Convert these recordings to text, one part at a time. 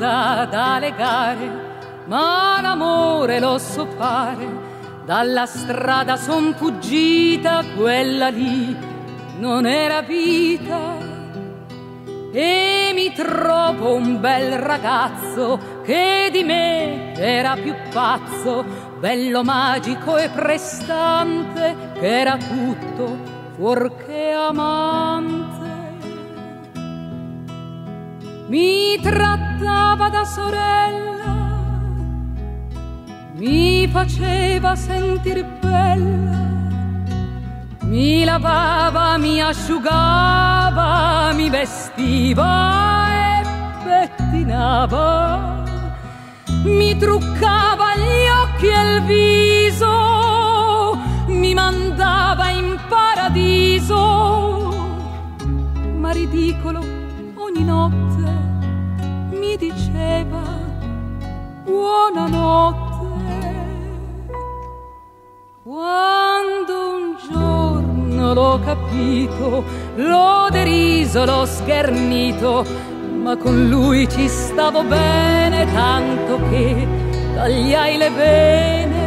matta da legare, ma l'amore lo so fare. Dalla strada son fuggita, quella lì non era vita. E mi trovo un bel ragazzo che di me era più pazzo, bello magico e prestante, che era tutto fuorché amante. Mi trattava da sorella, mi faceva sentir bella, mi lavava, mi asciugava, mi vestiva e pettinava, mi truccava gli occhi e il viso, mi mandava in paradiso, ma ridicolo ogni notte mi diceva buonanotte. Quando un giorno l'ho capito, l'ho deriso, l'ho schernito, ma con lui ci stavo bene tanto che tagliai le vene.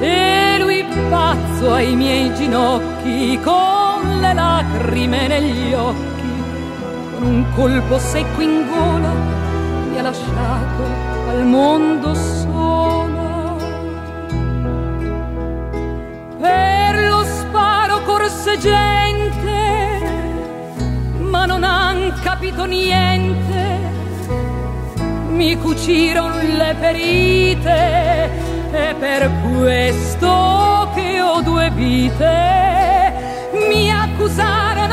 E lui pazzo ai miei ginocchi con le lacrime negli occhi, con un colpo secco in gola mi ha lasciato al mondo sola. Per lo sparo corse gente, ma non han capito niente. Mi cuciron le ferite e per questo che ho due vite mi accusarono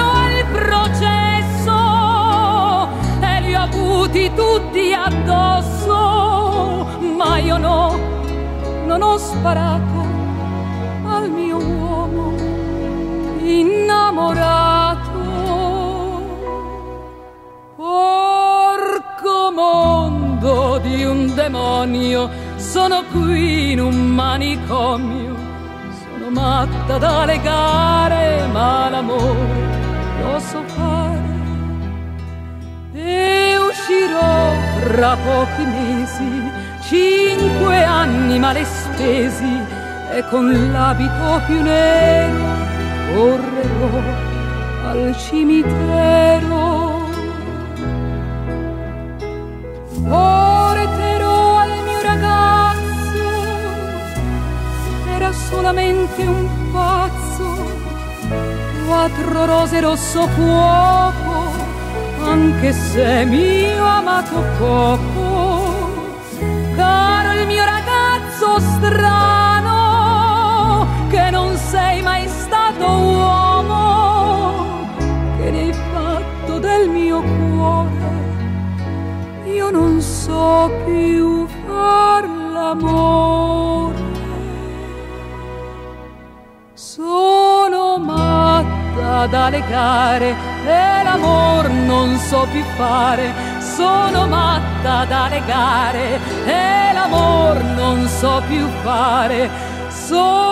avuti tutti addosso, ma io no, non ho sparato al mio uomo innamorato. Porco mondo di un demonio, sono qui in un manicomio, sono matta da legare, ma l'amore lo so fare. Fra pochi mesi, cinque anni male spesi, e con l'abito più nero correrò al cimitero. Porterò al mio ragazzo, era solamente un pazzo, quattro rose rosso fuoco, anche se mi ho amato poco, caro il mio ragazzo strano, che non sei mai stato uomo, che ne hai fatto del mio cuore io non so più far l'amore. Sono matta da legare e l'amor non so più fare. Sono matta da legare e l'amor non so più fare. Sono